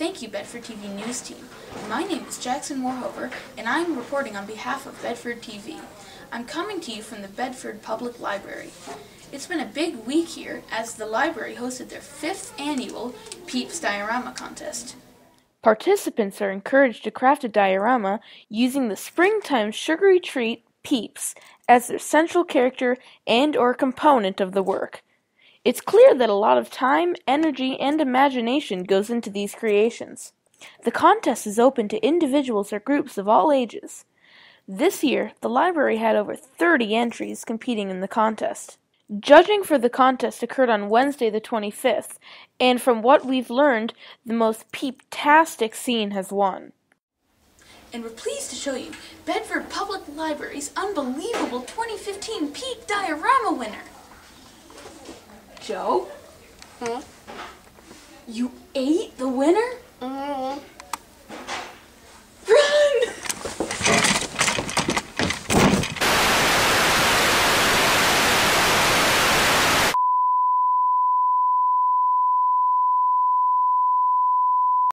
Thank you, Bedford TV News Team. My name is Jackson Moorhover, and I'm reporting on behalf of Bedford TV. I'm coming to you from the Bedford Public Library. It's been a big week here as the library hosted their fifth annual Peeps Diorama Contest. Participants are encouraged to craft a diorama using the springtime sugary treat Peeps as their central character and or component of the work. It's clear that a lot of time, energy, and imagination goes into these creations. The contest is open to individuals or groups of all ages. This year, the library had over 30 entries competing in the contest. Judging for the contest occurred on Wednesday the 25th, and from what we've learned, the most peep-tastic scene has won. And we're pleased to show you Bedford Public Library's unbelievable 2015 Peep Diorama winner. Joe? Hmm? You ate the winner? Mm hmm